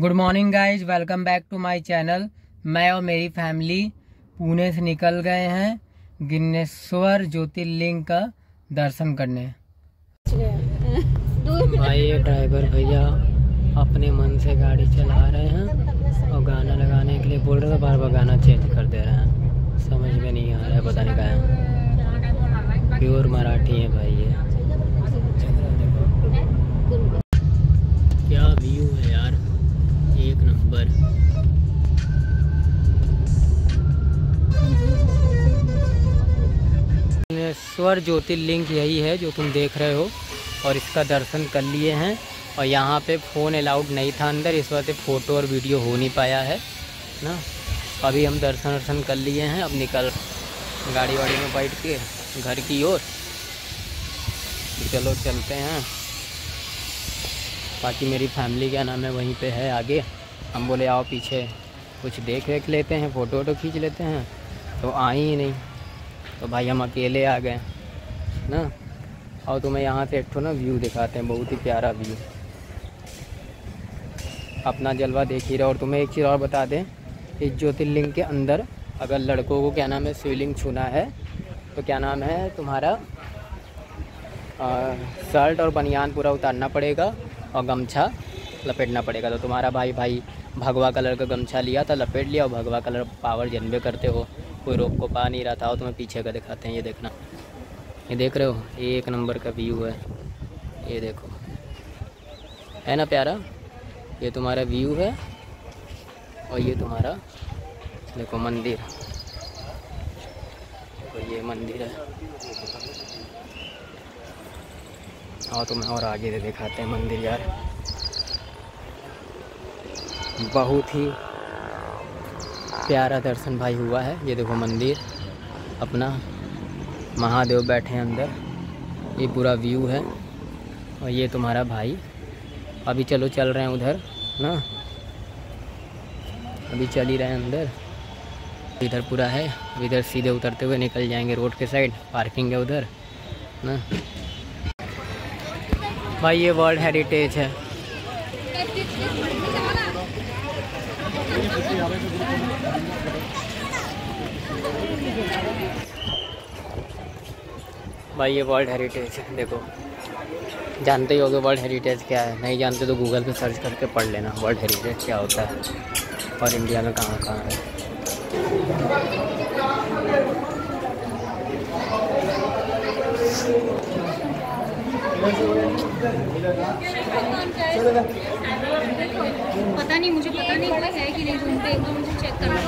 Good morning guys welcome back to my channel मैं और मेरी फैमिली पुणे से निकल गए हैं गिन्नेश्वर ज्योतिर्लिंग का दर्शन करने। भाई, ये ड्राइवर भैया अपने मन से गाड़ी चला रहे हैं और गाना लगाने के लिए बोल रहे थे बार बार गाना चेंज कर दे रहे हैं। समझ में नहीं आ रहा है, पता नहीं क्या है। प्योर मराठी है भाई। स्वर ज्योतिर्लिंग यही है जो तुम देख रहे हो और इसका दर्शन कर लिए हैं। और यहाँ पे फ़ोन अलाउड नहीं था अंदर, इस वजह से फ़ोटो और वीडियो हो नहीं पाया है, ना? अभी हम दर्शन वर्शन कर लिए हैं, अब निकल गाड़ी वाड़ी में बैठ के घर की ओर। चलो चलते हैं। बाकी मेरी फैमिली क्या नाम है, वहीं पे है आगे। हम बोले आओ पीछे कुछ देख वेख लेते हैं फ़ोटो वोटो खींच लेते हैं। तो आई ही नहीं। तो भाई हम अकेले आ गए, ना? और तुम्हें यहाँ से एक ना व्यू दिखाते हैं, बहुत ही प्यारा व्यू अपना जलवा देख ही रहे और तुम्हें एक चीज़ और बता दें इस ज्योतिर्लिंग के अंदर अगर लड़कों को क्या नाम है, शिवलिंग छूना है तो क्या नाम है तुम्हारा शर्ट और बनियान पूरा उतारना पड़ेगा और गमछा लपेटना पड़ेगा। तो तुम्हारा भाई भाई भगवा कलर का गमछा लिया था, लपेट लिया और भगवा कलर पावर जनबे करते हो। कोई रोक को पा नहीं रहा था और तुम्हें पीछे का दिखाते हैं, ये देखना। ये देख रहे हो? ये एक नंबर का व्यू है। ये देखो। है ना प्यारा? ये तुम्हारा व्यू है और ये तुम्हारा, देखो, मंदिर। देखो ये मंदिर है। और तुम्हें और आगे दिखाते हैं मंदिर, यार। बहुत ही प्यारा दर्शन भाई हुआ है। ये देखो मंदिर, अपना महादेव बैठे हैं अंदर। ये पूरा व्यू है और ये तुम्हारा भाई। अभी चलो चल रहे हैं उधर, ना? अभी चल ही रहे हैं अंदर। इधर पूरा है इधर सीधे उतरते हुए निकल जाएँगे रोड के साइड, पार्किंग है उधर, ना? भाई, ये वर्ल्ड हेरिटेज है। भाई, ये वर्ल्ड हेरिटेज देखो। जानते ही होगे वर्ल्ड हेरिटेज क्या है, नहीं जानते तो गूगल पे सर्च करके पढ़ लेना वर्ल्ड हेरिटेज क्या होता है और इंडिया में कहाँ कहाँ है। पता नहीं मुझे पता नहीं है कि नहीं पे एक बार मुझे चेक करना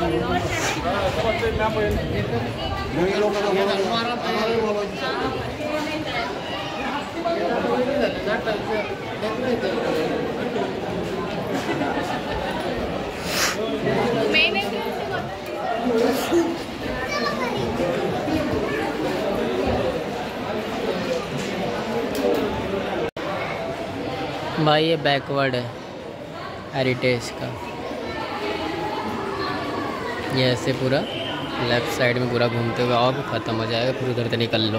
भाई, ये बैकवर्ड है। हेरिटेज का। ये ऐसे पूरा लेफ़्ट साइड में पूरा घूमते हुए आओ, ख़त्म हो जाएगा, फिर उधर से निकल लो।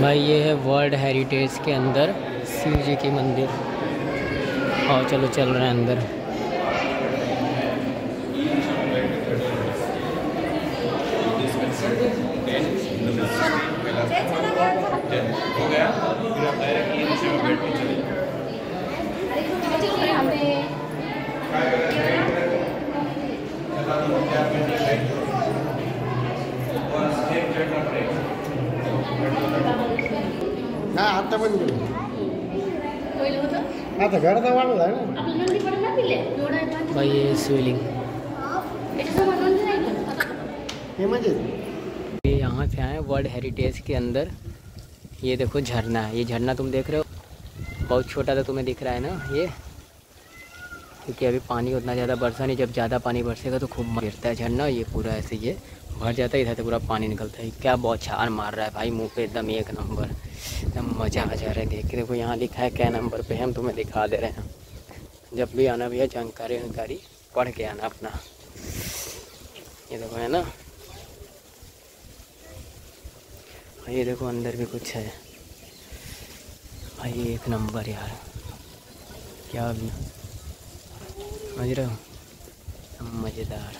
भाई, ये है वर्ल्ड हेरिटेज के अंदर शिव जी की मंदिर। और चलो, चल रहे हैं अंदर हो गया फिर आप डायरेक्ट ये नीचे में बैठ के चले जाओ हा आता पण गेलो आता घराचा वाढला आहे ना भाई ये स्विलिंग ये मज़े ये यहाँ से आए वर्ल्ड हेरिटेज के अंदर ये देखो झरना है ये झरना तुम देख रहे हो बहुत छोटा तो तुम्हें दिख रहा है ना ये क्योंकि अभी पानी उतना ज़्यादा बरसा नहीं, जब ज़्यादा पानी बरसेगा तो खूब गिरता है झरना, ये पूरा ऐसे ये भर जाता है, इधर से पूरा पानी निकलता है। क्या बहुत छान मार रहा है भाई, मुँह पे एकदम एक नंबर। एकदम मज़ा आ जा रहा है देख के। देखो, यहाँ लिखा है क्या नंबर पे हम तुम्हें दिखा दे रहे हैं। जब भी आना भैया, जानकारी जानकारी पढ़ के आना अपना। ये देखो, है ना? ये देखो, अंदर भी कुछ है। भाई, एक नंबर यार। क्या भी। समझ रहे हो मज़ेदार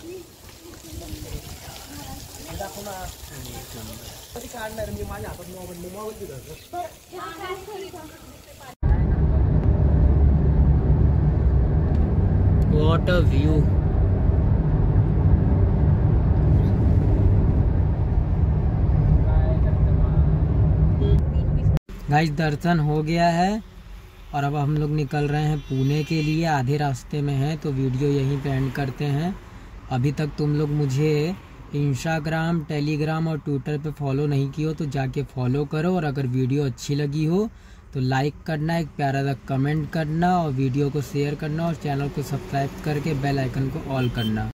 What a view. गाइस दर्शन हो गया है। और अब हम लोग निकल रहे हैं पुणे के लिए, आधे रास्ते में हैं तो वीडियो यहीं पे एंड करते हैं। अभी तक तुम लोग मुझे इंस्टाग्राम टेलीग्राम और ट्विटर पे फॉलो नहीं किए हो तो जाके फॉलो करो और अगर वीडियो अच्छी लगी हो तो लाइक करना, एक प्यारा सा कमेंट करना और वीडियो को शेयर करना और चैनल को सब्सक्राइब करके बेल आइकन को ऑल करना।